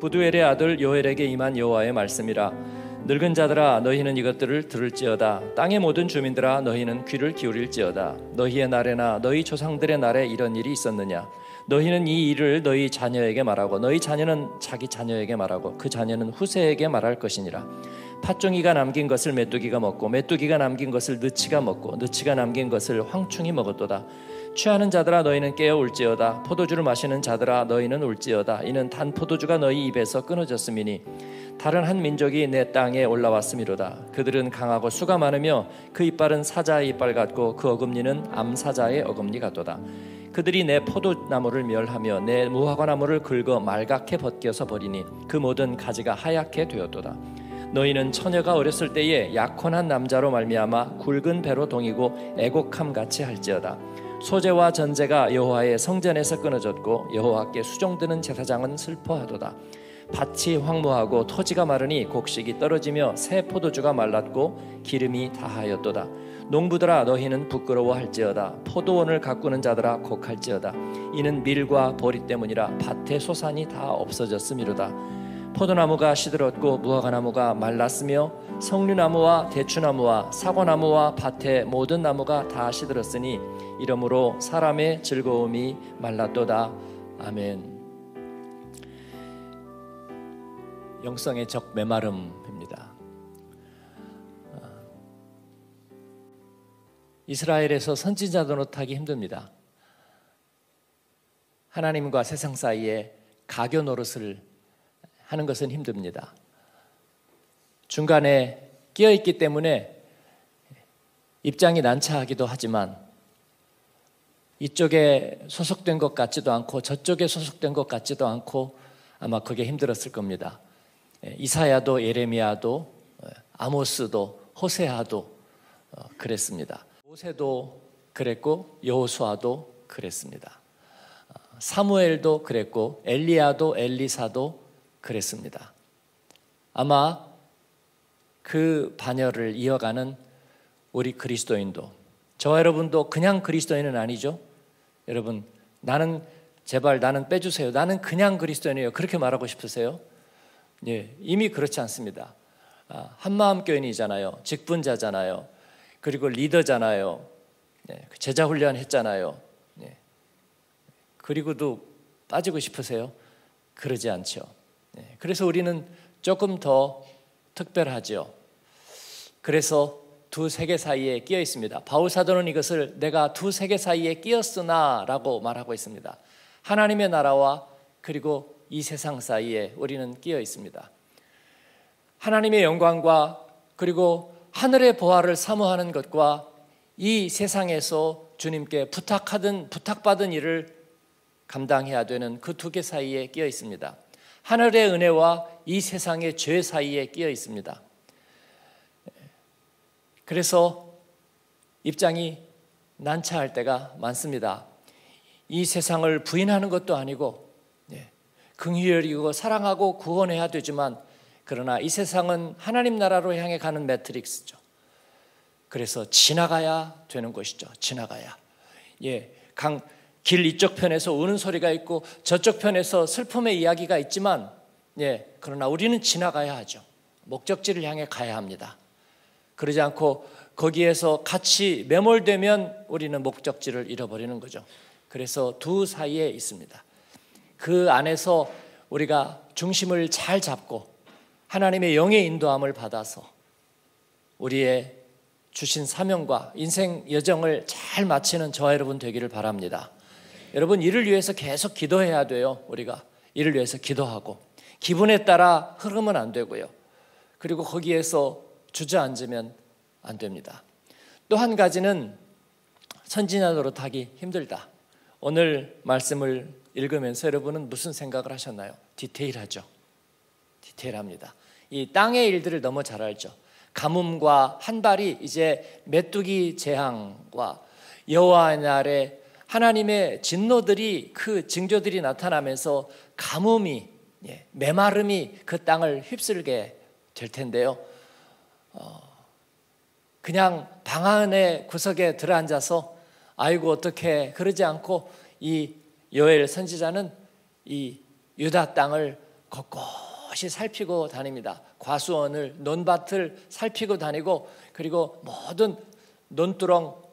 부두엘의 아들 요엘에게 임한 여호와의 말씀이라. 늙은 자들아 너희는 이것들을 들을지어다. 땅의 모든 주민들아 너희는 귀를 기울일지어다. 너희의 날에나 너희 조상들의 날에 이런 일이 있었느냐? 너희는 이 일을 너희 자녀에게 말하고 너희 자녀는 자기 자녀에게 말하고 그 자녀는 후세에게 말할 것이니라. 팥종이가 남긴 것을 메뚜기가 먹고 메뚜기가 남긴 것을 느치가 먹고 느치가 남긴 것을 황충이 먹었도다 취하는 자들아 너희는 깨어 울지어다. 포도주를 마시는 자들아 너희는 울지어다. 이는 단 포도주가 너희 입에서 끊어졌음이니 다른 한 민족이 내 땅에 올라왔음이로다. 그들은 강하고 수가 많으며 그 이빨은 사자의 이빨 같고 그 어금니는 암사자의 어금니 같도다. 그들이 내 포도나무를 멸하며 내 무화과나무를 긁어 말갛게 벗겨서 버리니 그 모든 가지가 하얗게 되었도다. 너희는 처녀가 어렸을 때에 약혼한 남자로 말미암아 굵은 배로 동이고 애곡함 같이 할지어다 소재와 전제가 여호와의 성전에서 끊어졌고 여호와께 수종드는 제사장은 슬퍼하도다. 밭이 황무하고 토지가 마르니 곡식이 떨어지며 새 포도주가 말랐고 기름이 다하였도다. 농부들아 너희는 부끄러워할지어다. 포도원을 가꾸는 자들아 곡할지어다. 이는 밀과 보리 때문이라 밭의 소산이 다 없어졌음이로다 포도나무가 시들었고 무화과나무가 말랐으며 석류나무와 대추나무와 사과나무와 밭의 모든 나무가 다 시들었으니 이러므로 사람의 즐거움이 말랐도다 아멘. 영성의 적 메마름입니다. 이스라엘에서 선지자 노릇하기 힘듭니다. 하나님과 세상 사이에 가교 노릇을 하는 것은 힘듭니다. 중간에 끼어 있기 때문에 입장이 난처하기도 하지만 이쪽에 소속된 것 같지도 않고 저쪽에 소속된 것 같지도 않고 아마 그게 힘들었을 겁니다. 예, 이사야도 예레미야도 예, 아모스도 호세아도 어, 그랬습니다. 모세도 그랬고 여호수아도 그랬습니다. 어, 사무엘도 그랬고 엘리야도 엘리사도 그랬습니다. 아마 그 반열을 이어가는 우리 그리스도인도 저와 여러분도 그냥 그리스도인은 아니죠. 여러분 나는 제발 나는 빼주세요. 나는 그냥 그리스도인이에요. 그렇게 말하고 싶으세요? 예, 이미 그렇지 않습니다. 아, 한마음 교인이잖아요. 직분자잖아요. 그리고 리더잖아요. 예, 제자 훈련 했잖아요. 예. 그리고도 빠지고 싶으세요? 그러지 않죠. 예, 그래서 우리는 조금 더 특별하죠. 그래서 두 세계 사이에 끼어 있습니다. 바울 사도는 이것을 내가 두 세계 사이에 끼었으나라고 말하고 있습니다. 하나님의 나라와 그리고 이 세상 사이에 우리는 끼어 있습니다. 하나님의 영광과 그리고 하늘의 보화를 사모하는 것과 이 세상에서 주님께 부탁하든 부탁받은 일을 감당해야 되는 그 두 개 사이에 끼어 있습니다. 하늘의 은혜와 이 세상의 죄 사이에 끼어 있습니다. 그래서 입장이 난처할 때가 많습니다. 이 세상을 부인하는 것도 아니고 네, 긍휼이고 사랑하고 구원해야 되지만 그러나 이 세상은 하나님 나라로 향해 가는 매트릭스죠. 그래서 지나가야 되는 것이죠. 지나가야. 예, 강, 길 이쪽 편에서 우는 소리가 있고 저쪽 편에서 슬픔의 이야기가 있지만 예, 그러나 우리는 지나가야 하죠. 목적지를 향해 가야 합니다. 그러지 않고 거기에서 같이 매몰되면 우리는 목적지를 잃어버리는 거죠. 그래서 두 사이에 있습니다. 그 안에서 우리가 중심을 잘 잡고 하나님의 영의 인도함을 받아서 우리의 주신 사명과 인생 여정을 잘 마치는 저와 여러분 되기를 바랍니다. 여러분 이를 위해서 계속 기도해야 돼요. 우리가 이를 위해서 기도하고 기분에 따라 흐르면 안 되고요. 그리고 거기에서 주저앉으면 안 됩니다. 또 한 가지는 선진화 노릇하기 힘들다. 오늘 말씀을 읽으면서 여러분은 무슨 생각을 하셨나요? 디테일하죠. 디테일합니다. 이 땅의 일들을 너무 잘 알죠. 가뭄과 한발이 이제 메뚜기 재앙과 여호와의 날에 하나님의 진노들이 그 징조들이 나타나면서 가뭄이 예, 메마름이 그 땅을 휩쓸게 될 텐데요. 어, 그냥 방 안에 구석에 들어앉아서 아이고 어떻게 그러지 않고 이 요엘 선지자는 이 유다 땅을 곳곳이 살피고 다닙니다. 과수원을 논밭을 살피고 다니고 그리고 모든 논두렁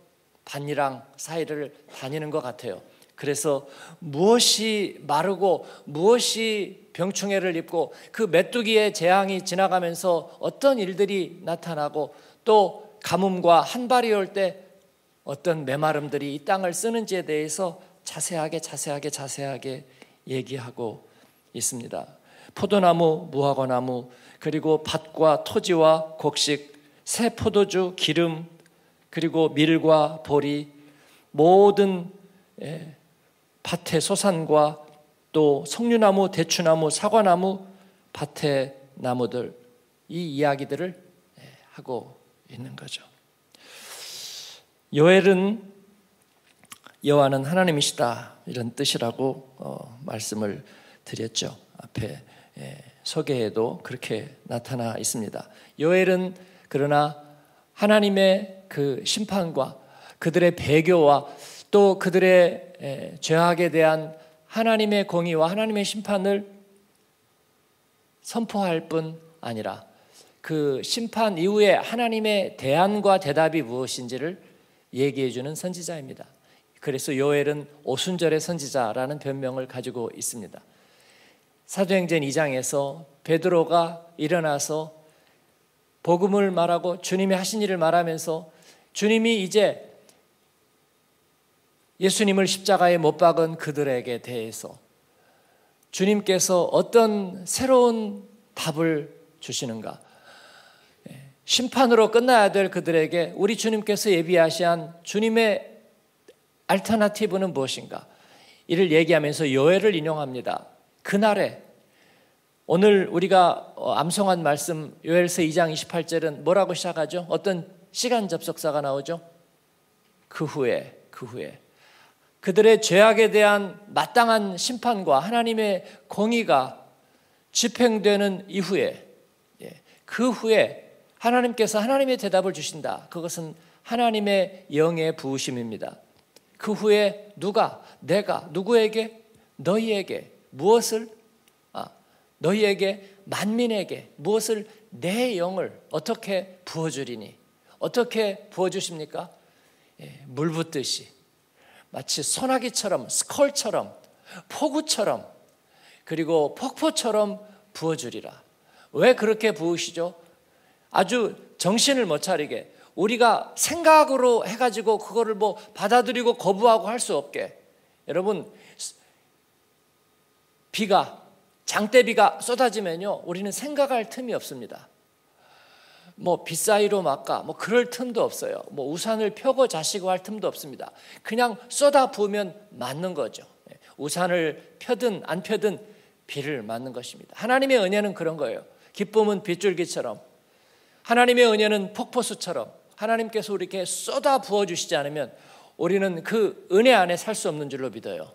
반이랑 사이를 다니는 것 같아요. 그래서 무엇이 마르고 무엇이 병충해를 입고 그 메뚜기의 재앙이 지나가면서 어떤 일들이 나타나고 또 가뭄과 한발이 올 때 어떤 메마름들이 이 땅을 쓰는지에 대해서 자세하게 자세하게 자세하게 얘기하고 있습니다. 포도나무, 무화과나무, 그리고 밭과 토지와 곡식, 새 포도주, 기름, 그리고 밀과 보리, 모든 예, 밭의 소산과 또 석류나무, 대추나무, 사과나무, 밭의 나무들 이 이야기들을 예, 하고 있는 거죠. 요엘은 여호와는 하나님이시다 이런 뜻이라고 어, 말씀을 드렸죠. 앞에 예, 소개에도 그렇게 나타나 있습니다. 요엘은 그러나 하나님의 그 심판과 그들의 배교와 또 그들의 예, 죄악에 대한 하나님의 공의와 하나님의 심판을 선포할 뿐 아니라 그 심판 이후에 하나님의 대안과 대답이 무엇인지를 얘기해 주는 선지자입니다. 그래서 요엘은 오순절의 선지자라는 변명을 가지고 있습니다. 사도행전 2장에서 베드로가 일어나서 복음을 말하고 주님이 하신 일을 말하면서 주님이 이제 예수님을 십자가에 못 박은 그들에게 대해서 주님께서 어떤 새로운 답을 주시는가? 예, 심판으로 끝나야 될 그들에게 우리 주님께서 예비하신 주님의 알터나티브는 무엇인가? 이를 얘기하면서 요해를 인용합니다. 그날에 오늘 우리가 어, 암송한 말씀 요엘서 2장 28절은 뭐라고 시작하죠? 어떤 시간 접속사가 나오죠? 그 후에 그 후에 그들의 죄악에 대한 마땅한 심판과 하나님의 공의가 집행되는 이후에 예, 그 후에 하나님께서 하나님의 대답을 주신다. 그것은 하나님의 영의 부으심입니다. 그 후에 누가 내가 누구에게 너희에게 무엇을 아, 너희에게 만민에게 무엇을 내 영을 어떻게 부어주리니 어떻게 부어주십니까? 예, 물 붓듯이 마치 소나기처럼 스컬처럼 폭우처럼 그리고 폭포처럼 부어주리라. 왜 그렇게 부으시죠? 아주 정신을 못 차리게 우리가 생각으로 해가지고 그거를 뭐 받아들이고 거부하고 할 수 없게 여러분 비가 장대비가 쏟아지면요 우리는 생각할 틈이 없습니다. 뭐 빗사이로 막까 뭐 그럴 틈도 없어요. 뭐 우산을 펴고 자시고 할 틈도 없습니다. 그냥 쏟아 부으면 맞는 거죠. 예, 우산을 펴든 안 펴든 비를 맞는 것입니다. 하나님의 은혜는 그런 거예요. 기쁨은 빗줄기처럼 하나님의 은혜는 폭포수처럼 하나님께서 우리에게 쏟아 부어 주시지 않으면 우리는 그 은혜 안에 살 수 없는 줄로 믿어요.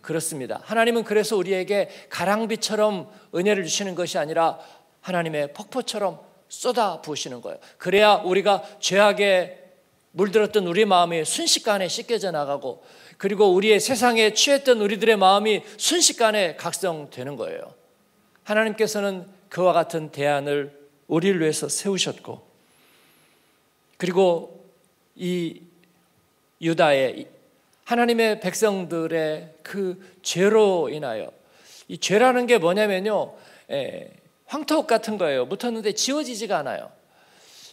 그렇습니다. 하나님은 그래서 우리에게 가랑비처럼 은혜를 주시는 것이 아니라 하나님의 폭포처럼 쏟아 부으시는 거예요. 그래야 우리가 죄악에 물들었던 우리 마음이 순식간에 씻겨져 나가고 그리고 우리의 세상에 취했던 우리들의 마음이 순식간에 각성되는 거예요. 하나님께서는 그와 같은 대안을 우리를 위해서 세우셨고 그리고 이 유다의 하나님의 백성들의 그 죄로 인하여 이 죄라는 게 뭐냐면요. 에, 황토 같은 거예요. 묻었는데 지워지지가 않아요.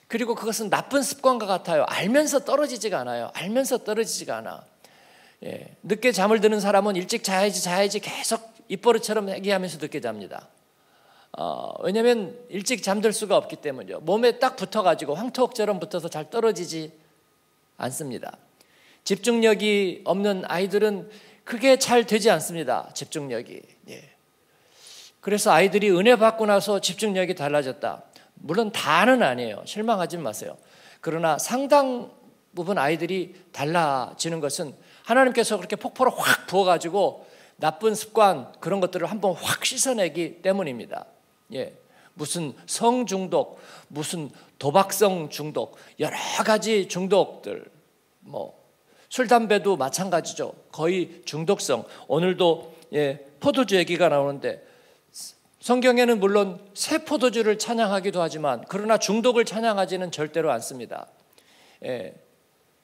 그리고 그것은 나쁜 습관과 같아요. 알면서 떨어지지가 않아요. 알면서 떨어지지가 않아. 예, 늦게 잠을 드는 사람은 일찍 자야지 자야지 계속 입버릇처럼 얘기하면서 늦게 잡니다. 어, 왜냐하면 일찍 잠들 수가 없기 때문이죠. 몸에 딱 붙어가지고 황토옥처럼 붙어서 잘 떨어지지 않습니다. 집중력이 없는 아이들은 그게 잘 되지 않습니다. 집중력이. 예. 그래서 아이들이 은혜 받고 나서 집중력이 달라졌다. 물론 다는 아니에요. 실망하지 마세요. 그러나 상당 부분 아이들이 달라지는 것은 하나님께서 그렇게 폭포를 확 부어가지고 나쁜 습관 그런 것들을 한번 확 씻어내기 때문입니다. 예. 무슨 성 중독, 무슨 도박성 중독, 여러 가지 중독들, 뭐, 술, 담배도 마찬가지죠. 거의 중독성. 오늘도 예, 포도주 얘기가 나오는데, 성경에는 물론 새 포도주를 찬양하기도 하지만 그러나 중독을 찬양하지는 절대로 않습니다. 예.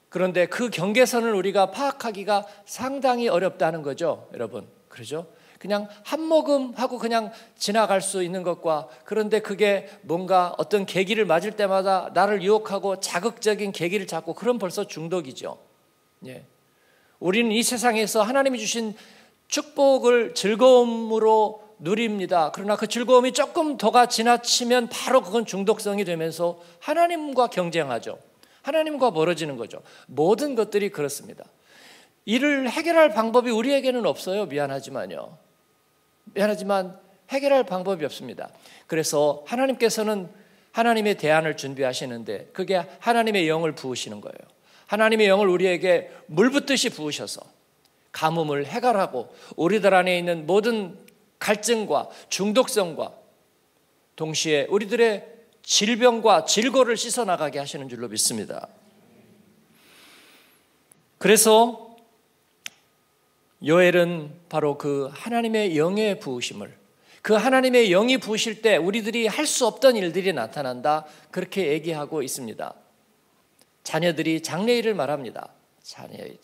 그런데 그 경계선을 우리가 파악하기가 상당히 어렵다는 거죠, 여러분. 그러죠? 그냥 한 모금 하고 그냥 지나갈 수 있는 것과 그런데 그게 뭔가 어떤 계기를 맞을 때마다 나를 유혹하고 자극적인 계기를 잡고 그런 벌써 중독이죠. 예. 우리는 이 세상에서 하나님이 주신 축복을 즐거움으로 누립니다. 그러나 그 즐거움이 조금 더가 지나치면 바로 그건 중독성이 되면서 하나님과 경쟁하죠. 하나님과 멀어지는 거죠. 모든 것들이 그렇습니다. 이를 해결할 방법이 우리에게는 없어요. 미안하지만요. 미안하지만 해결할 방법이 없습니다. 그래서 하나님께서는 하나님의 대안을 준비하시는데 그게 하나님의 영을 부으시는 거예요. 하나님의 영을 우리에게 물 붓듯이 부으셔서 가뭄을 해결하고 우리들 안에 있는 모든 갈증과 중독성과 동시에 우리들의 질병과 질고를 씻어나가게 하시는 줄로 믿습니다. 그래서 요엘은 바로 그 하나님의 영의 부으심을 그 하나님의 영이 부으실 때 우리들이 할 수 없던 일들이 나타난다 그렇게 얘기하고 있습니다. 자녀들이 장래일을 말합니다. 자녀일.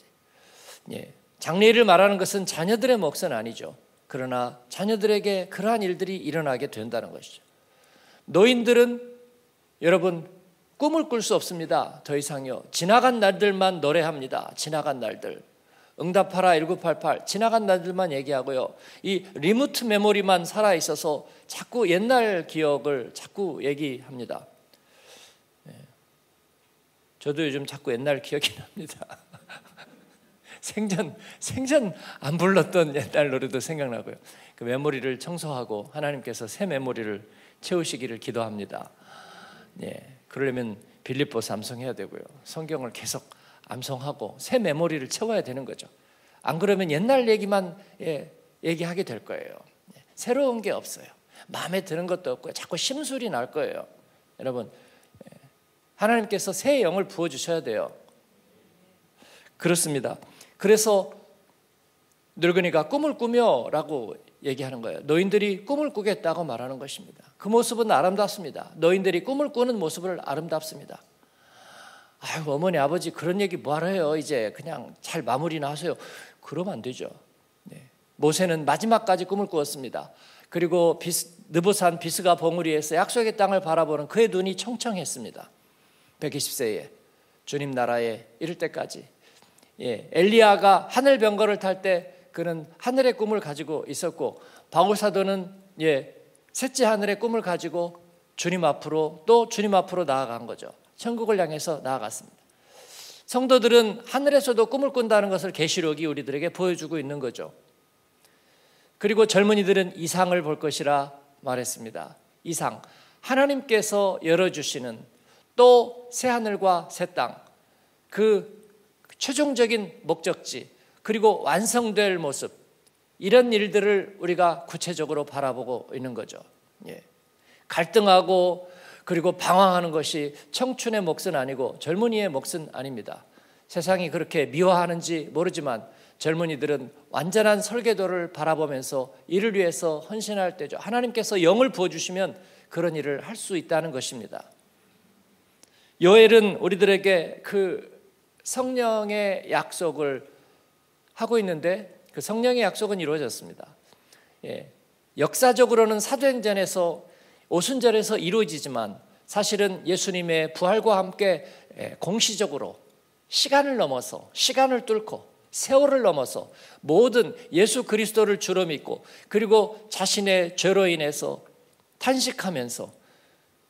예. 장래일을 말하는 것은 자녀들의 몫은 아니죠. 그러나 자녀들에게 그러한 일들이 일어나게 된다는 것이죠. 노인들은 여러분 꿈을 꿀 수 없습니다. 더 이상요. 지나간 날들만 노래합니다. 지나간 날들. 응답하라 1988 지나간 날들만 얘기하고요. 이 리모트 메모리만 살아 있어서 자꾸 옛날 기억을 자꾸 얘기합니다. 네. 저도 요즘 자꾸 옛날 기억이 납니다. 생전 생전 안 불렀던 옛날 노래도 생각나고요. 그 메모리를 청소하고 하나님께서 새 메모리를 채우시기를 기도합니다. 예. 그러려면 빌립보 삼성해야 되고요. 성경을 계속 암송하고 새 메모리를 채워야 되는 거죠. 안 그러면 옛날 얘기만 예, 얘기하게 될 거예요. 예, 새로운 게 없어요. 마음에 드는 것도 없고 자꾸 심술이 날 거예요. 여러분 예, 하나님께서 새 영을 부어 주셔야 돼요. 그렇습니다. 그래서 늙은이가 꿈을 꾸며라고 얘기하는 거예요. 노인들이 꿈을 꾸겠다고 말하는 것입니다. 그 모습은 아름답습니다. 노인들이 꿈을 꾸는 모습을 아름답습니다. 아유 어머니 아버지 그런 얘기 뭐하러 해요 이제 그냥 잘 마무리나 하세요 그러면 안 되죠 네. 모세는 마지막까지 꿈을 꾸었습니다 그리고 비스, 느보산 비스가 봉우리에서 약속의 땅을 바라보는 그의 눈이 청청했습니다 120세에 주님 나라에 이를 때까지 예, 엘리야가 하늘 병거를 탈 때 그는 하늘의 꿈을 가지고 있었고 바울 사도는 예, 셋째 하늘의 꿈을 가지고 주님 앞으로 또 주님 앞으로 나아간 거죠. 천국을 향해서 나아갔습니다. 성도들은 하늘에서도 꿈을 꾼다는 것을 계시록이 우리들에게 보여주고 있는 거죠. 그리고 젊은이들은 이상을 볼 것이라 말했습니다. 이상. 하나님께서 열어주시는 또 새하늘과 새 땅. 그 최종적인 목적지. 그리고 완성될 모습. 이런 일들을 우리가 구체적으로 바라보고 있는 거죠. 예. 갈등하고 그리고 방황하는 것이 청춘의 몫은 아니고 젊은이의 몫은 아닙니다. 세상이 그렇게 미워하는지 모르지만 젊은이들은 완전한 설계도를 바라보면서 이를 위해서 헌신할 때죠. 하나님께서 영을 부어주시면 그런 일을 할 수 있다는 것입니다. 요엘은 우리들에게 그 성령의 약속을 하고 있는데 그 성령의 약속은 이루어졌습니다. 예, 역사적으로는 사도행전에서 오순절에서 이루어지지만 사실은 예수님의 부활과 함께 공시적으로 시간을 넘어서 시간을 뚫고 세월을 넘어서 모든 예수 그리스도를 주로 믿고 그리고 자신의 죄로 인해서 탄식하면서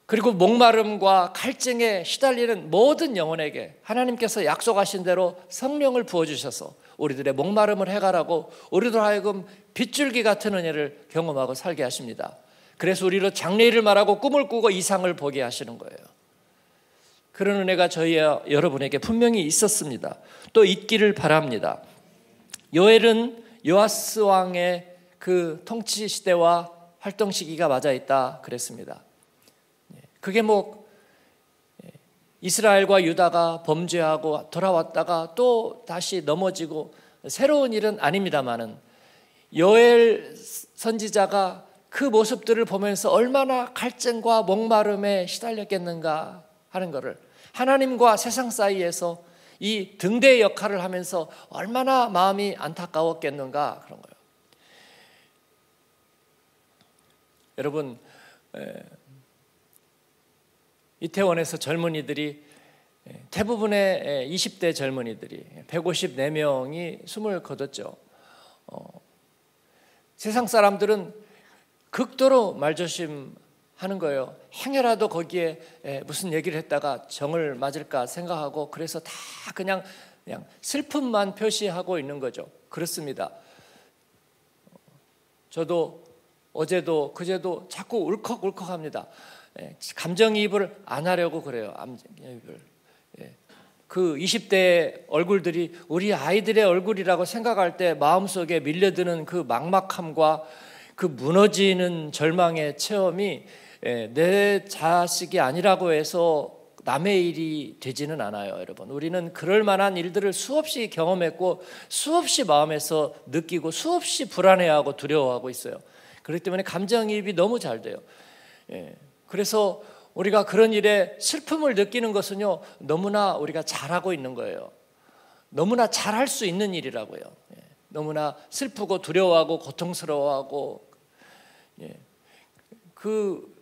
그리고 목마름과 갈증에 시달리는 모든 영혼에게 하나님께서 약속하신 대로 성령을 부어주셔서 우리들의 목마름을 해가라고 우리들 하여금 빗줄기 같은 은혜를 경험하고 살게 하십니다. 그래서 우리로 장래일을 말하고 꿈을 꾸고 이상을 보게 하시는 거예요. 그런 은혜가 저희와 여러분에게 분명히 있었습니다. 또 있기를 바랍니다. 요엘은 요아스 왕의 그 통치 시대와 활동 시기가 맞아 있다 그랬습니다. 예, 그게 뭐 예, 이스라엘과 유다가 범죄하고 돌아왔다가 또 다시 넘어지고 새로운 일은 아닙니다만은 요엘 선지자가 그 모습들을 보면서 얼마나 갈증과 목마름에 시달렸겠는가 하는 것을 하나님과 세상 사이에서 이 등대 역할을 하면서 얼마나 마음이 안타까웠겠는가 그런 거예요. 여러분 이태원에서 젊은이들이 대부분의 20대 젊은이들이 154명이 숨을 거뒀죠. 어, 세상 사람들은 극도로 말조심하는 거예요. 행여라도 거기에 무슨 얘기를 했다가 정을 맞을까 생각하고 그래서 다 그냥 그냥 슬픔만 표시하고 있는 거죠. 그렇습니다. 저도 어제도 그제도 자꾸 울컥울컥합니다. 감정이입을 안 하려고 그래요. 감정이입을. 그 20대 얼굴들이 우리 아이들의 얼굴이라고 생각할 때 마음속에 밀려드는 그 막막함과 그 무너지는 절망의 체험이 내 자식이 아니라고 해서 남의 일이 되지는 않아요, 여러분. 우리는 그럴 만한 일들을 수없이 경험했고 수없이 마음에서 느끼고 수없이 불안해하고 두려워하고 있어요. 그렇기 때문에 감정이입이 너무 잘 돼요. 그래서 우리가 그런 일에 슬픔을 느끼는 것은요, 너무나 우리가 잘하고 있는 거예요. 너무나 잘할 수 있는 일이라고요. 예. 너무나 슬프고 두려워하고 고통스러워하고, 예. 그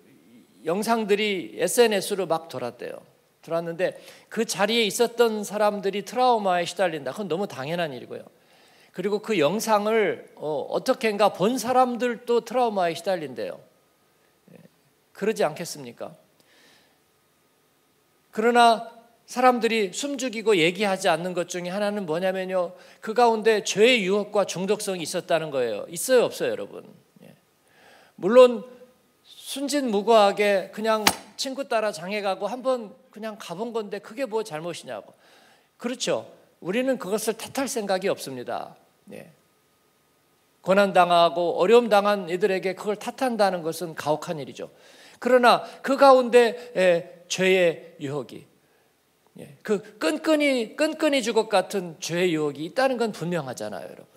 영상들이 SNS로 막 돌았대요. 돌았는데 그 자리에 있었던 사람들이 트라우마에 시달린다. 그건 너무 당연한 일이고요. 그리고 그 영상을 어, 떻게인가 본 사람들도 트라우마에 시달린대요. 예. 그러지 않겠습니까? 그러나 사람들이 숨죽이고 얘기하지 않는 것 중에 하나는 뭐냐면요. 그 가운데 죄의 유혹과 중독성이 있었다는 거예요. 있어요, 없어요, 여러분? 예. 물론 순진무구하게 그냥 친구 따라 장에 가고 한번 그냥 가본 건데 그게 뭐 잘못이냐고. 그렇죠. 우리는 그것을 탓할 생각이 없습니다. 예. 고난 당하고 어려움 당한 이들에게 그걸 탓한다는 것은 가혹한 일이죠. 그러나 그 가운데 죄의 유혹이 예, 그 끈끈이 끈끈이 주것 같은 죄의 유혹이 있다는 건 분명하잖아요, 여러분.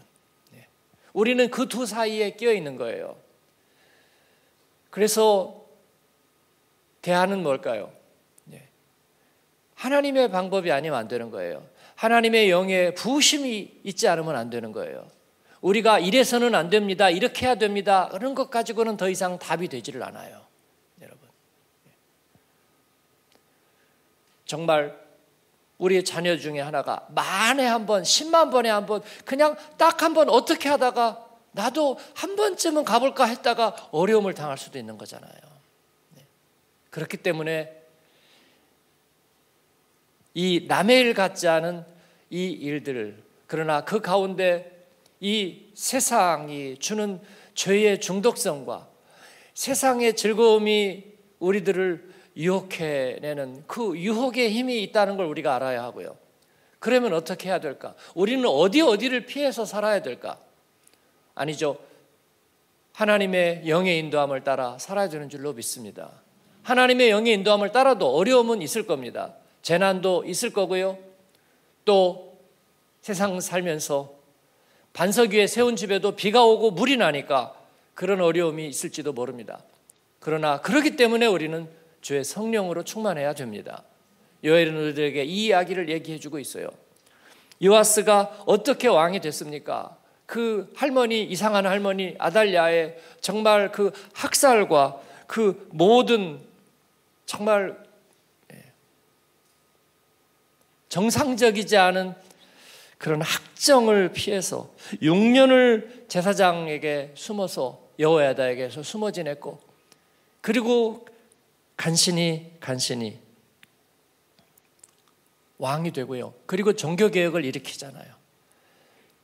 예, 우리는 그 두 사이에 끼어 있는 거예요. 그래서 대안은 뭘까요? 예, 하나님의 방법이 아니면 안 되는 거예요. 하나님의 영에 부심이 있지 않으면 안 되는 거예요. 우리가 이래서는 안 됩니다. 이렇게 해야 됩니다. 그런 것 가지고는 더 이상 답이 되지를 않아요. 정말 우리 자녀 중에 하나가 만에 한 번, 십만 번에 한 번, 그냥 딱 한 번 어떻게 하다가 나도 한 번쯤은 가볼까 했다가 어려움을 당할 수도 있는 거잖아요. 네. 그렇기 때문에 이 남의 일 같지 않은 이 일들을 그러나 그 가운데 이 세상이 주는 죄의 중독성과 세상의 즐거움이 우리들을 유혹해내는 그 유혹의 힘이 있다는 걸 우리가 알아야 하고요. 그러면 어떻게 해야 될까? 우리는 어디 어디를 피해서 살아야 될까? 아니죠. 하나님의 영의 인도함을 따라 살아야 되는 줄로 믿습니다. 하나님의 영의 인도함을 따라도 어려움은 있을 겁니다. 재난도 있을 거고요. 또 세상 살면서 반석 위에 세운 집에도 비가 오고 물이 나니까 그런 어려움이 있을지도 모릅니다. 그러나 그러기 때문에 우리는 주의 성령으로 충만해야 됩니다. 여인들에게 이 이야기를 얘기해 주고 있어요. 요아스가 어떻게 왕이 됐습니까? 그 할머니 이상한 할머니 아달랴의 정말 그 학살과 그 모든 정말 예, 정상적이지 않은 그런 학정을 피해서 6년을 제사장에게 숨어서 여호야다에게서 숨어 지냈고 그리고 간신히 간신히 왕이 되고요. 그리고 종교 개혁을 일으키잖아요.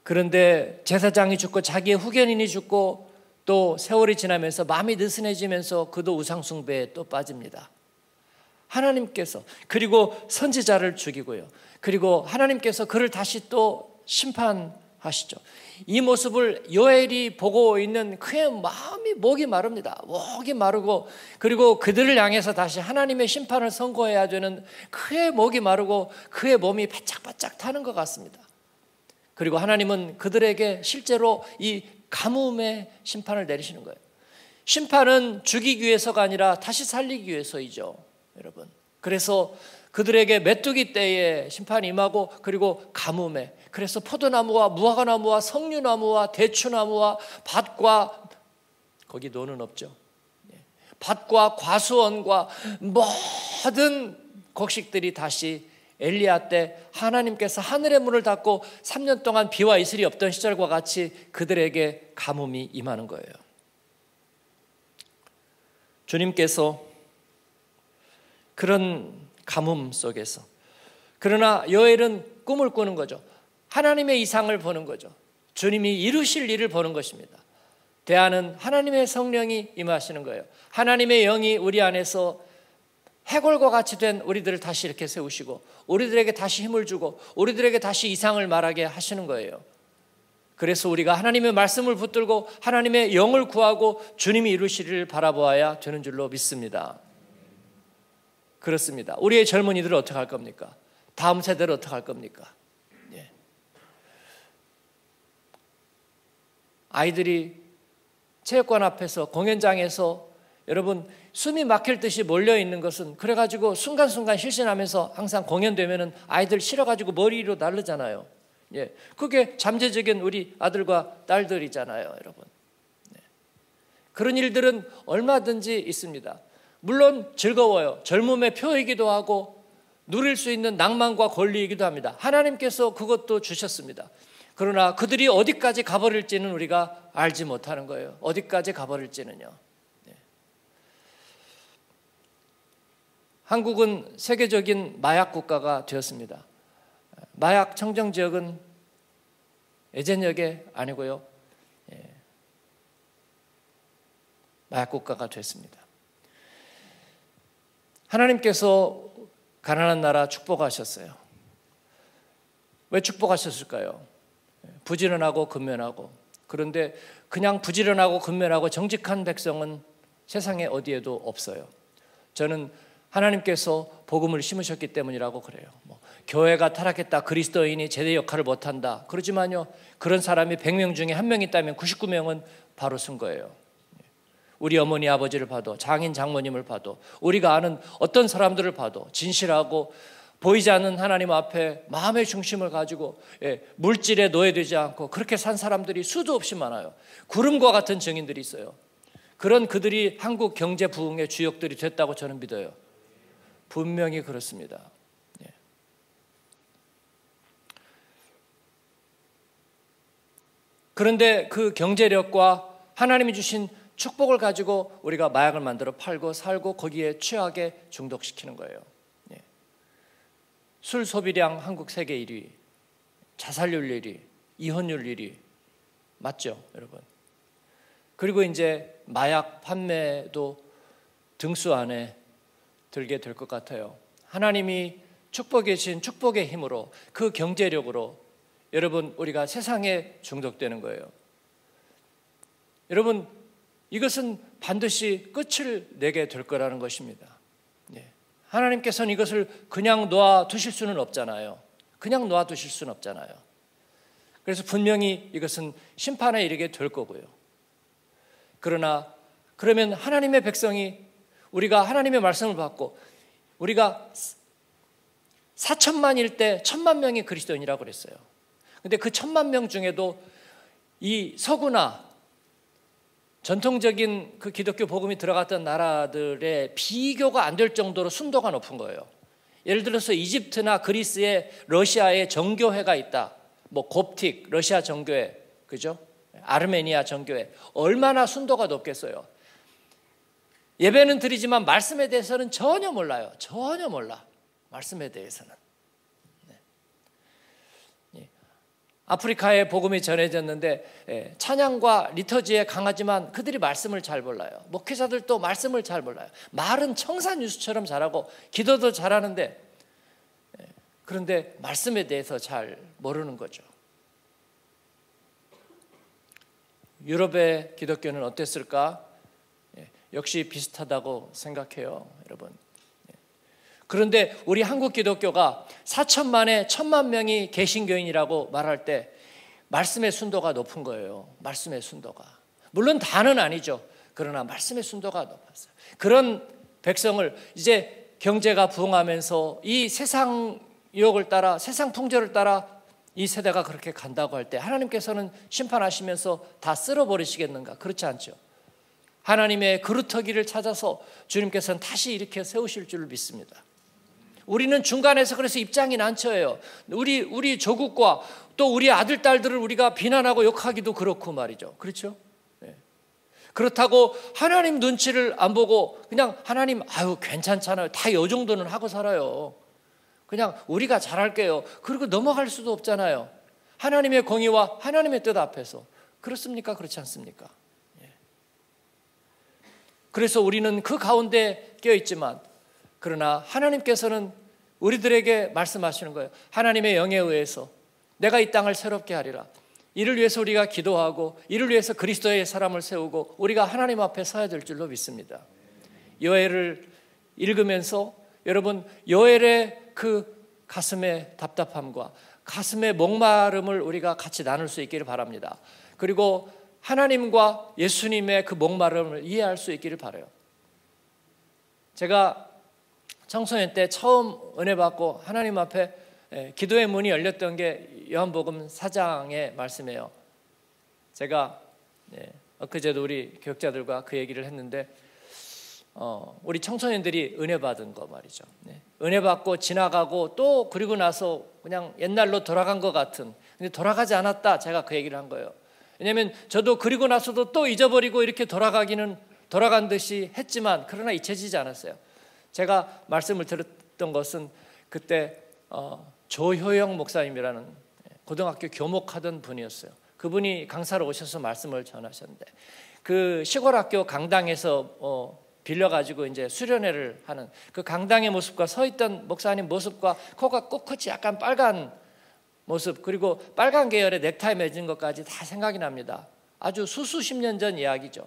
그런데 제사장이 죽고 자기의 후견인이 죽고 또 세월이 지나면서 마음이 느슨해지면서 그도 우상숭배에 또 빠집니다. 하나님께서 그리고 선지자를 죽이고요. 그리고 하나님께서 그를 다시 또 심판 하시죠. 이 모습을 요엘이 보고 있는 그의 마음이 목이 마릅니다. 목이 마르고 그리고 그들을 향해서 다시 하나님의 심판을 선고해야 되는 그의 목이 마르고 그의 몸이 바짝바짝 타는 것 같습니다. 그리고 하나님은 그들에게 실제로 이 가뭄의 심판을 내리시는 거예요. 심판은 죽이기 위해서가 아니라 다시 살리기 위해서이죠. 여러분. 그래서 그들에게 메뚜기 때에 심판이 임하고 그리고 가뭄에 그래서 포도나무와 무화과나무와 석류나무와 대추나무와 밭과 거기 노는 없죠. 예. 밭과 과수원과 모든 곡식들이 다시 엘리야 때 하나님께서 하늘의 문을 닫고 3년 동안 비와 이슬이 없던 시절과 같이 그들에게 가뭄이 임하는 거예요. 주님께서 그런 가뭄 속에서 그러나 여엘은 꿈을 꾸는 거죠. 하나님의 이상을 보는 거죠. 주님이 이루실 일을 보는 것입니다. 대안은 하나님의 성령이 임하시는 거예요. 하나님의 영이 우리 안에서 해골과 같이 된 우리들을 다시 이렇게 세우시고 우리들에게 다시 힘을 주고 우리들에게 다시 이상을 말하게 하시는 거예요. 그래서 우리가 하나님의 말씀을 붙들고 하나님의 영을 구하고 주님이 이루시리를 바라보아야 되는 줄로 믿습니다. 그렇습니다. 우리의 젊은이들은 어떻게 할 겁니까? 다음 세대를 어떻게 할 겁니까? 예. 아이들이 체육관 앞에서 공연장에서 여러분 숨이 막힐 듯이 몰려 있는 것은 그래가지고 순간순간 실신하면서 항상 공연되면은 아이들 실어가지고 머리로 날르잖아요. 예, 그게 잠재적인 우리 아들과 딸들이잖아요, 여러분. 네. 그런 일들은 얼마든지 있습니다. 물론 즐거워요. 젊음의 표이기도 하고 누릴 수 있는 낭만과 권리이기도 합니다. 하나님께서 그것도 주셨습니다. 그러나 그들이 어디까지 가버릴지는 우리가 알지 못하는 거예요. 어디까지 가버릴지는요. 한국은 세계적인 마약 국가가 되었습니다. 마약 청정 지역은 예전역에 아니고요. 예. 마약 국가가 됐습니다. 하나님께서 가난한 나라 축복하셨어요. 왜 축복하셨을까요? 부지런하고 근면하고 그런데 그냥 부지런하고 근면하고 정직한 백성은 세상에 어디에도 없어요. 저는 하나님께서 복음을 심으셨기 때문이라고 그래요. 뭐, 교회가 타락했다. 그리스도인이 제대 역할을 못한다. 그러지만요. 그런 사람이 100명 중에 한 명 있다면 99명은 바로 쓴 거예요. 우리 어머니 아버지를 봐도 장인 장모님을 봐도 우리가 아는 어떤 사람들을 봐도 진실하고 보이지 않는 하나님 앞에 마음의 중심을 가지고 예, 물질에 노예되지 않고 그렇게 산 사람들이 수도 없이 많아요. 구름과 같은 증인들이 있어요. 그런 그들이 한국 경제 부흥의 주역들이 됐다고 저는 믿어요. 분명히 그렇습니다. 예. 그런데 그 경제력과 하나님이 주신 축복을 가지고 우리가 마약을 만들어 팔고 살고 거기에 취하게 중독시키는 거예요. 예. 술 소비량 한국 세계 1위, 자살률 1위, 이혼율 1위. 맞죠, 여러분? 그리고 이제 마약 판매도 등수 안에 들게 될 것 같아요. 하나님이 축복해 주신 축복의 힘으로 그 경제력으로 여러분 우리가 세상에 중독되는 거예요. 여러분 이것은 반드시 끝을 내게 될 거라는 것입니다. 네. 하나님께서는 이것을 그냥 놓아 두실 수는 없잖아요. 그냥 놓아 두실 수는 없잖아요. 그래서 분명히 이것은 심판에 이르게 될 거고요. 그러나 그러면 하나님의 백성이 우리가 하나님의 말씀을 받고 우리가 4천만일 때 천만 명이 그리스도인이라고 그랬어요. 근데 그 천만 명 중에도 이 서구나 전통적인 그 기독교 복음이 들어갔던 나라들의 비교가 안 될 정도로 순도가 높은 거예요. 예를 들어서 이집트나 그리스에 러시아의 정교회가 있다. 뭐 곱틱 러시아 정교회 그죠? 아르메니아 정교회 얼마나 순도가 높겠어요. 예배는 드리지만 말씀에 대해서는 전혀 몰라요. 전혀 몰라. 말씀에 대해서는. 네. 예. 아프리카에 복음이 전해졌는데 예, 찬양과 리터지에 강하지만 그들이 말씀을 잘 몰라요. 목회자들도 말씀을 잘 몰라요. 말은 청산유수처럼 잘하고 기도도 잘하는데 예, 그런데 말씀에 대해서 잘 모르는 거죠. 유럽의 기독교는 어땠을까? 역시 비슷하다고 생각해요, 여러분. 예. 그런데 우리 한국 기독교가 4천만에 천만 명이 개신교인이라고 말할 때 말씀의 순도가 높은 거예요. 말씀의 순도가. 물론 다는 아니죠. 그러나 말씀의 순도가 높았어요. 그런 백성을 이제 경제가 부흥하면서 이 세상 유혹을 따라 세상 통제를 따라 이 세대가 그렇게 간다고 할 때 하나님께서는 심판하시면서 다 쓸어버리시겠는가? 그렇지 않죠. 하나님의 그루터기를 찾아서 주님께서는 다시 이렇게 세우실 줄 믿습니다. 우리는 중간에서 그래서 입장이 난처해요. 우리 우리 조국과 또 우리 아들 딸들을 우리가 비난하고 욕하기도 그렇고 말이죠. 그렇죠? 네. 그렇다고 하나님 눈치를 안 보고 그냥 하나님 아유 괜찮잖아요. 다이 정도는 하고 살아요. 그냥 우리가 잘할게요. 그리고 넘어갈 수도 없잖아요. 하나님의 공의와 하나님의 뜻 앞에서 그렇습니까? 그렇지 않습니까? 예. 그래서 우리는 그 가운데 껴 있지만 그러나 하나님께서는 우리들에게 말씀하시는 거예요. 하나님의 영에 의해서 내가 이 땅을 새롭게 하리라. 이를 위해서 우리가 기도하고 이를 위해서 그리스도의 사람을 세우고 우리가 하나님 앞에 서야 될 줄로 믿습니다. 여해를 읽으면서 여러분 여헬의 그 가슴의 답답함과 가슴의 목마름을 우리가 같이 나눌 수 있기를 바랍니다. 그리고 하나님과 예수님의 그 목마름을 이해할 수 있기를 바라요. 제가 청소년 때 처음 은혜 받고 하나님 앞에 예, 기도의 문이 열렸던 게 요한복음 4장의 말씀이에요. 제가 예, 엊그제도 우리 교육자들과 그 얘기를 했는데 어, 우리 청소년들이 은혜 받은 거 말이죠. 네. 은혜 받고 지나가고 또 그리고 나서 그냥 옛날로 돌아간 것 같은 근데 돌아가지 않았다 제가 그 얘기를 한 거예요. 왜냐하면 저도 그리고 나서도 또 잊어버리고 이렇게 돌아가기는 돌아간 듯이 했지만 그러나 잊혀지지 않았어요. 제가 말씀을 들었던 것은 그때 어, 조효영 목사님이라는 고등학교 교목하던 분이었어요. 그분이 강사로 오셔서 말씀을 전하셨는데 그 시골 학교 강당에서 어, 빌려가지고 이제 수련회를 하는 그 강당의 모습과 서 있던 목사님 모습과 코가 꼿꼿이 약간 빨간 모습 그리고 빨간 계열의 넥타이 맺은 것까지 다 생각이 납니다. 아주 수수십 년 전 이야기죠.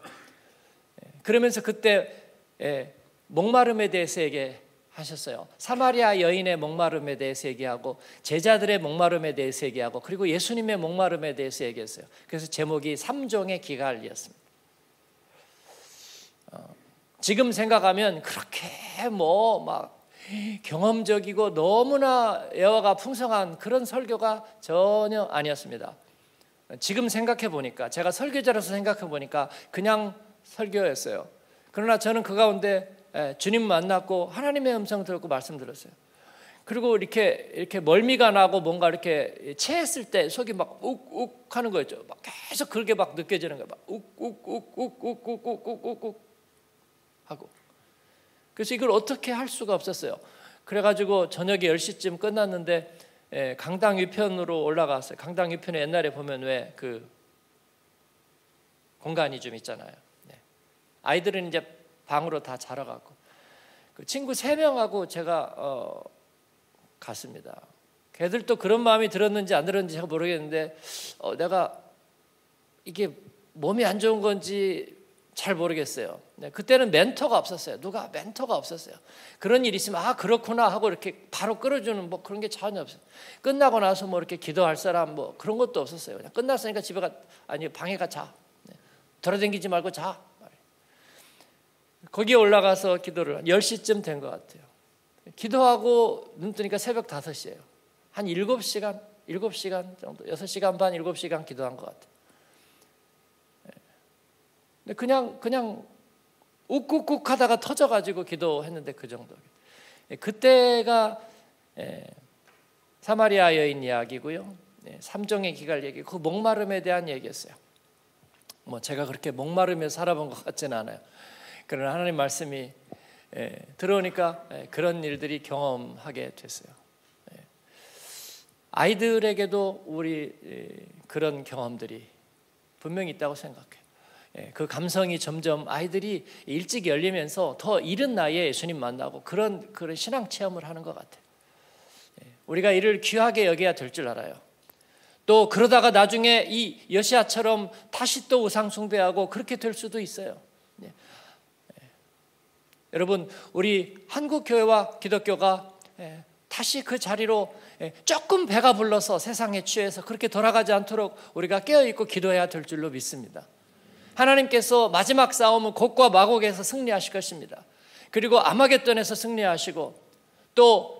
예, 그러면서 그때 예, 목마름에 대해서 얘기하셨어요. 사마리아 여인의 목마름에 대해서 얘기하고 제자들의 목마름에 대해서 얘기하고 그리고 예수님의 목마름에 대해서 얘기했어요. 그래서 제목이 삼종의 기갈이었습니다. 어, 지금 생각하면 그렇게 뭐 막 경험적이고 너무나 애화가 풍성한 그런 설교가 전혀 아니었습니다. 지금 생각해 보니까 제가 설교자로서 생각해 보니까 그냥 설교였어요. 그러나 저는 그 가운데 주님 만났고 하나님의 음성 들었고 말씀 들었어요. 그리고 이렇게 이렇게 멀미가 나고 뭔가 이렇게 체했을 때 속이 막 욱욱 하는 거였죠. 막 계속 그렇게 막 느껴지는 거예요. 막욱욱욱욱욱욱욱욱욱 하고 그래서 이걸 어떻게 할 수가 없었어요. 그래가지고 저녁에 10시쯤 끝났는데 예, 강당 위편으로 올라갔어요. 강당 위편에 옛날에 보면 왜 그 공간이 좀 있잖아요. 네. 아이들은 이제 방으로 다 자러 가고 그 친구 세 명하고 제가 어, 갔습니다. 걔들도 그런 마음이 들었는지 안 들었는지 제가 모르겠는데 어, 내가 이게 몸이 안 좋은 건지 잘 모르겠어요. 네, 그때는 멘토가 없었어요. 누가 멘토가 없었어요. 그런 일이 있으면 아 그렇구나 하고 이렇게 바로 끌어주는 뭐 그런 게 전혀 없어요. 끝나고 나서 뭐 이렇게 기도할 사람 뭐 그런 것도 없었어요. 그냥 끝났으니까 집에 가 아니 방에 가 자. 네, 돌아다니지 말고 자. 거기에 올라가서 기도를 10시쯤 된 것 같아요. 기도하고 눈 뜨니까 새벽 5시예요. 한 7시간, 7시간 정도, 6시간 반, 7시간 기도한 것 같아요. 그냥 그냥 욱욱욱 하다가 터져 가지고 기도했는데 그 정도. 예, 그때가 예, 사마리아 여인 이야기고요. 예, 삼종의 기갈 얘기, 그 목마름에 대한 얘기였어요. 뭐 제가 그렇게 목마르며 살아본 것 같지는 않아요. 그러나 하나님 말씀이 들어오니까 그런 일들이 경험하게 됐어요. 아이들에게도 우리 그런 경험들이 분명히 있다고 생각해요. 예, 그 감성이 점점 아이들이 일찍 열리면서 더 이른 나이에 예수님 만나고 그런 그런 신앙 체험을 하는 것 같아요. 예, 우리가 이를 귀하게 여겨야 될 줄 알아요. 또 그러다가 나중에 이 여시아처럼 다시 또 우상 숭배하고 그렇게 될 수도 있어요. 예. 여러분 우리 한국 교회와 기독교가 다시 그 자리로 조금 배가 불러서 세상에 취해서 그렇게 돌아가지 않도록 우리가 깨어 있고 기도해야 될 줄로 믿습니다. 하나님께서 마지막 싸움은 곡과 마곡에서 승리하실 것입니다. 그리고 아마겟돈에서 승리하시고 또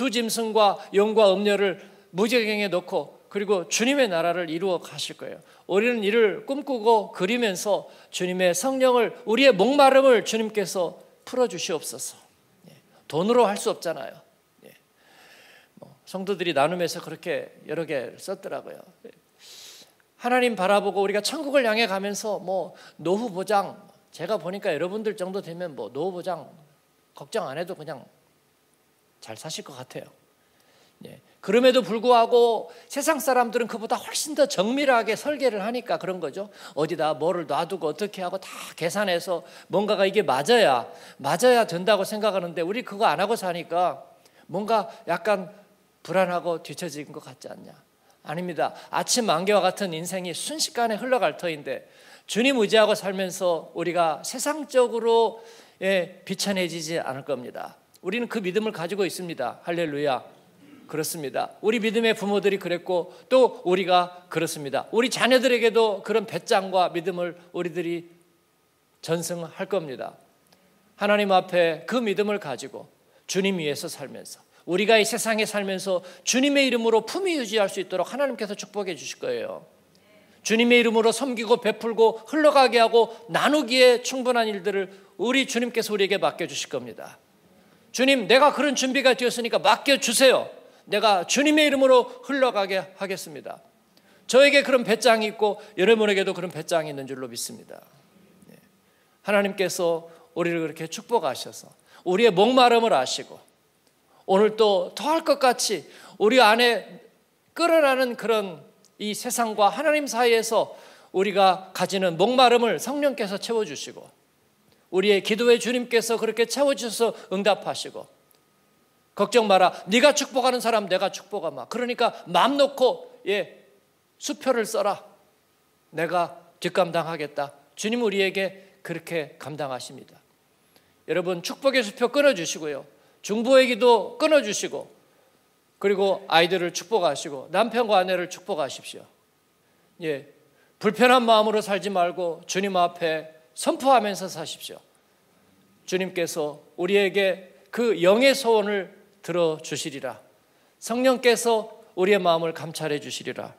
두 짐승과 용과 음녀를 무지경에 놓고 그리고 주님의 나라를 이루어 가실 거예요. 우리는 이를 꿈꾸고 그리면서 주님의 성령을 우리의 목마름을 주님께서 풀어 주시옵소서. 예, 돈으로 할 수 없잖아요. 예, 뭐 성도들이 나눔에서 그렇게 여러 개 썼더라고요. 예, 하나님 바라보고 우리가 천국을 향해 가면서 뭐 노후 보장 제가 보니까 여러분들 정도 되면 뭐 노후 보장 걱정 안 해도 그냥 잘 사실 것 같아요. 예. 그럼에도 불구하고 세상 사람들은 그보다 훨씬 더 정밀하게 설계를 하니까 그런 거죠. 어디다 뭐를 놔두고 어떻게 하고 다 계산해서 뭔가가 이게 맞아야 맞아야 된다고 생각하는데 우리 그거 안 하고 사니까 뭔가 약간 불안하고 뒤처진 것 같지 않냐? 아닙니다. 아침 안개와 같은 인생이 순식간에 흘러갈 터인데 주님 의지하고 살면서 우리가 세상적으로 예, 비천해지지 않을 겁니다. 우리는 그 믿음을 가지고 있습니다. 할렐루야. 그렇습니다. 우리 믿음의 부모들이 그랬고 또 우리가 그렇습니다. 우리 자녀들에게도 그런 배짱과 믿음을 우리들이 전승할 겁니다. 하나님 앞에 그 믿음을 가지고 주님 위해서 살면서 우리가 이 세상에 살면서 주님의 이름으로 품위 유지할 수 있도록 하나님께서 축복해 주실 거예요. 주님의 이름으로 섬기고 베풀고 흘러가게 하고 나누기에 충분한 일들을 우리 주님께서 우리에게 맡겨 주실 겁니다. 주님, 내가 그런 준비가 되었으니까 맡겨 주세요. 내가 주님의 이름으로 흘러가게 하겠습니다. 저에게 그런 배짱이 있고 여러분에게도 그런 배짱이 있는 줄로 믿습니다. 네. 하나님께서 우리를 그렇게 축복하셔서 우리의 목마름을 아시고 오늘 또 더할 것 같이 우리 안에 끌어나는 그런 이 세상과 하나님 사이에서 우리가 가지는 목마름을 성령께서 채워주시고 우리의 기도에 주님께서 그렇게 채워주셔서 응답하시고 걱정 마라. 네가 축복하는 사람 내가 축복하마 그러니까 마음 놓고 예 수표를 써라. 내가 뒷감당하겠다. 주님 우리에게 그렇게 감당하십니다. 여러분 축복의 수표 끊어주시고요. 중보의 기도 끊어주시고 그리고 아이들을 축복하시고 남편과 아내를 축복하십시오. 예, 불편한 마음으로 살지 말고 주님 앞에 선포하면서 사십시오. 주님께서 우리에게 그 영의 소원을 들어 주시리라. 성령께서 우리의 마음을 감찰해 주시리라.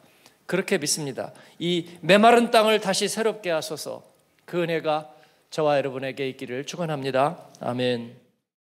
그렇게 믿습니다. 이 메마른 땅을 다시 새롭게 하소서 그 은혜가 저와 여러분에게 있기를 축원합니다. 아멘.